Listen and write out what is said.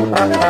Música hum.